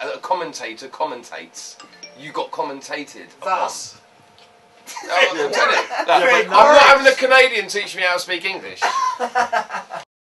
a commentator commentates. You got commentated. Thus. Oh, I'm telling you. I'm not having a Canadian teach me how to speak English.